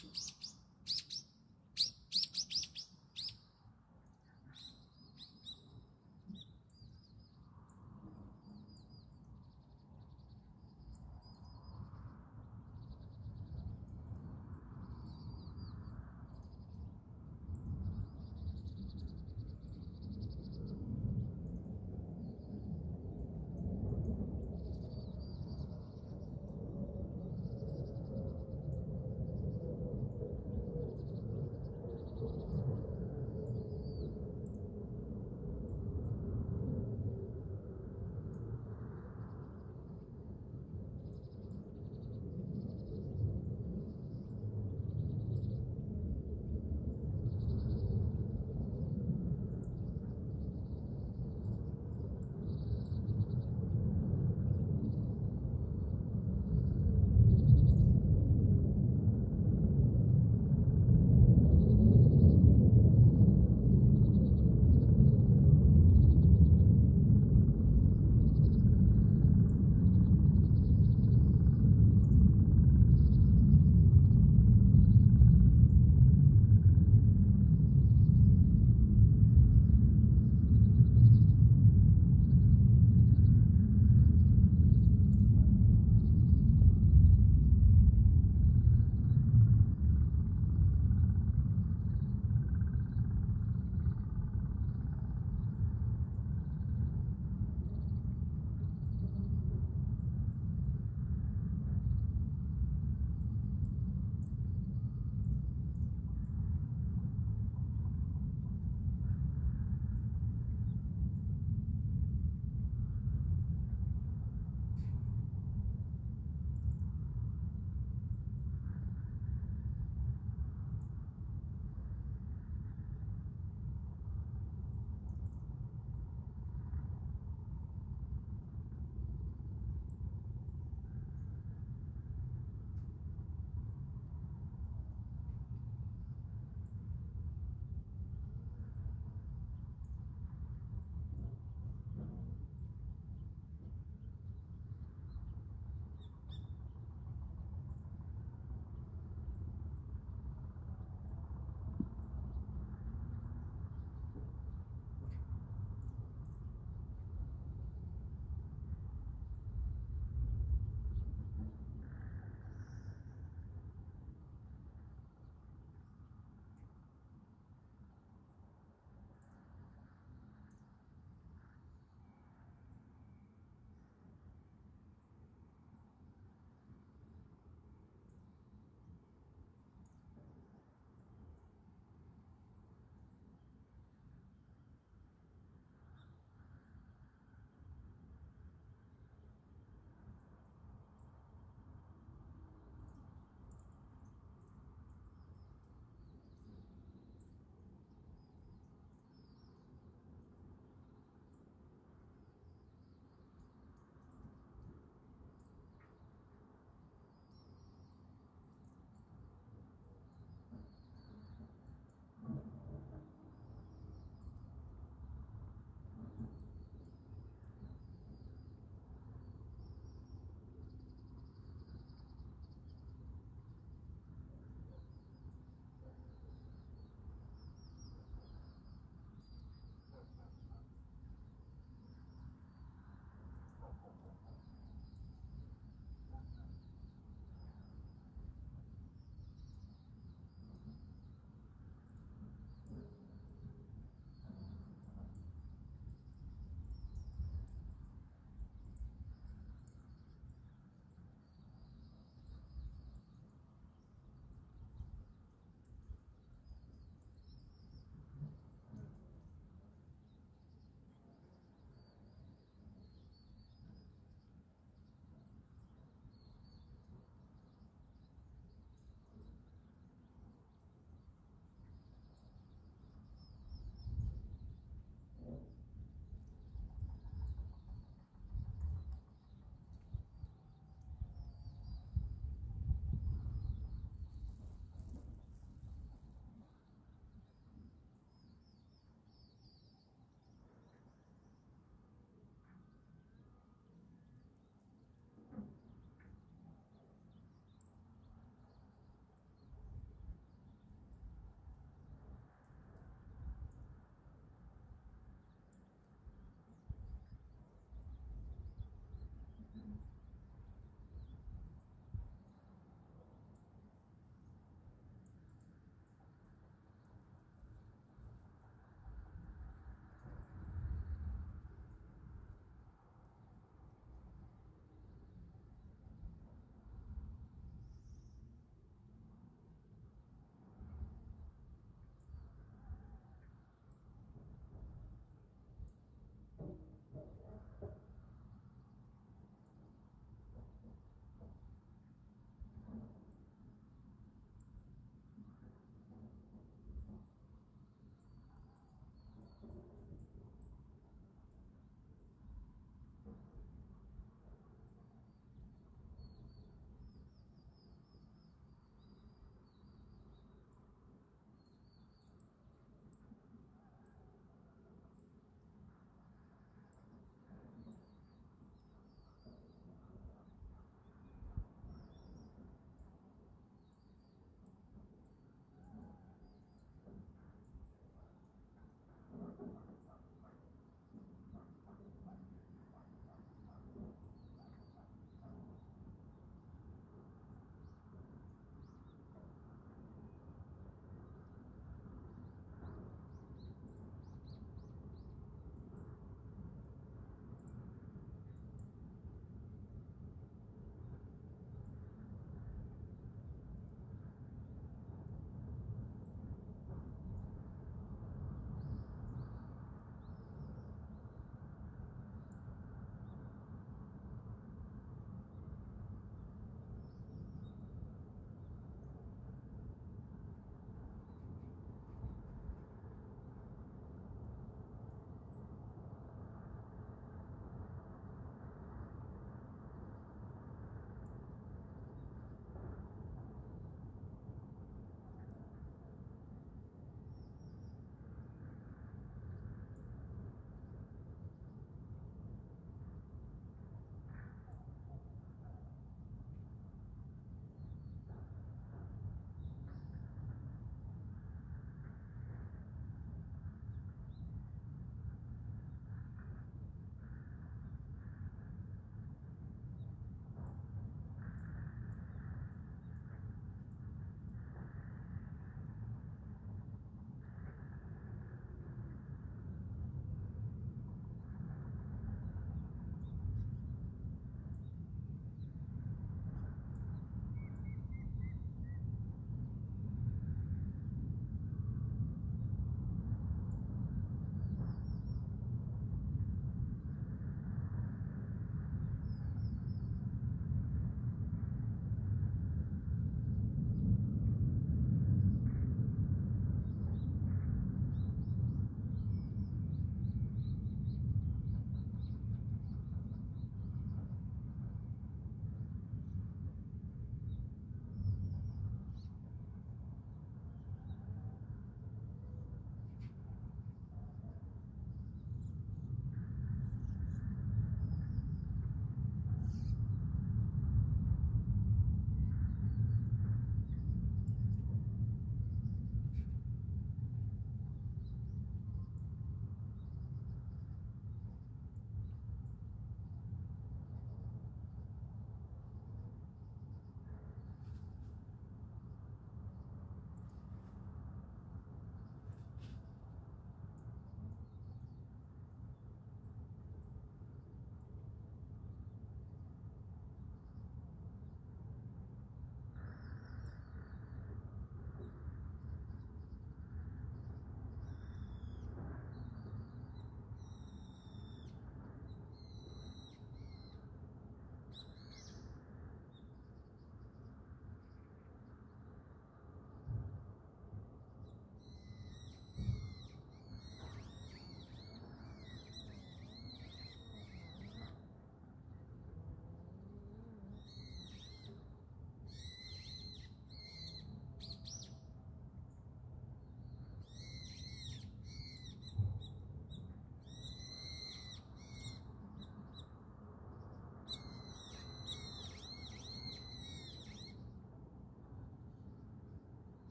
Jesus.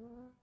Mm-hmm.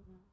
Mm-hmm.